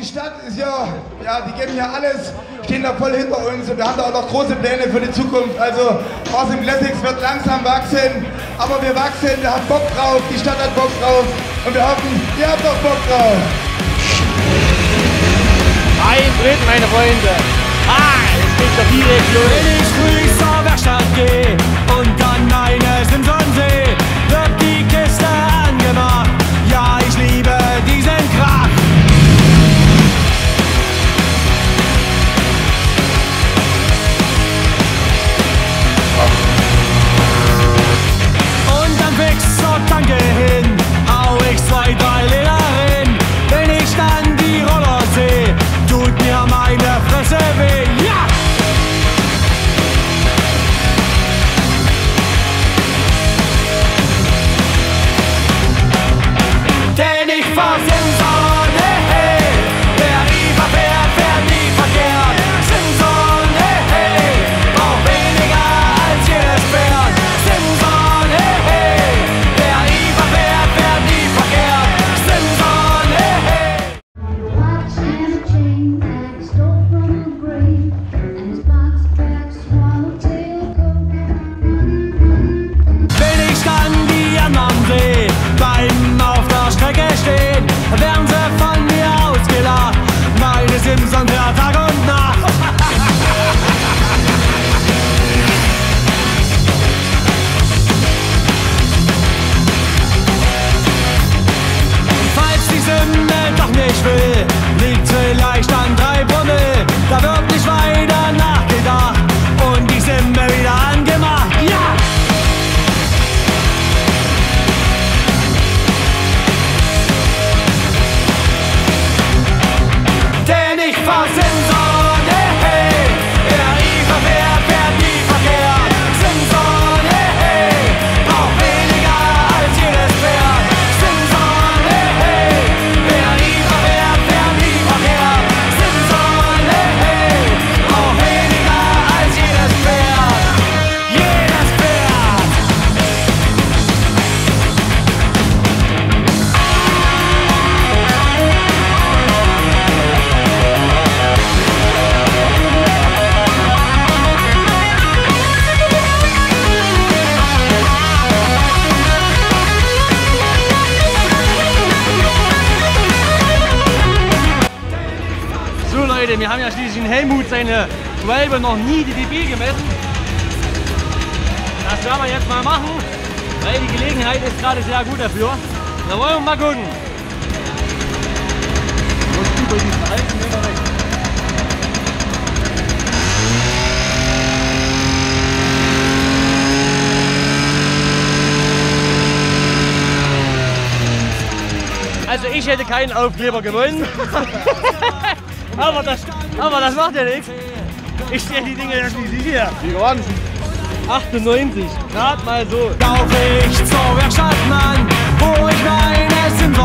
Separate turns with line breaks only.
die Stadt ist ja, ja, die geben ja alles, stehen da voll hinter uns und wir haben da auch noch große Pläne für die Zukunft. Also Awesome Classics wird langsam wachsen, aber wir wachsen, wir haben Bock drauf, die Stadt hat Bock drauf und wir hoffen, ihr habt auch Bock drauf.
Ein Tritt, meine Freunde. Ah, es geht doch direkt los.
Wenn ich früh zur Werkstatt gehe nicht will, liegt vielleicht an drei Bummel. Da wird nicht weiter nachgedacht und die Simbe wieder angemacht. Ja! Denn ich fahr
Leute, wir haben ja schließlich in Helmut seine 12 noch nie die DB gemessen. Das werden wir jetzt mal machen, weil die Gelegenheit ist gerade sehr gut dafür. Da wollen wir mal gucken. Also ich hätte keinen Aufkleber gewonnen. aber, das, aber das macht ja nichts. Ich stehe die Dinge ja schließlich hier. Wie waren 98, gerade mal so.
Lauf ich zur Werkstatt, Mann, wo ich meine Simson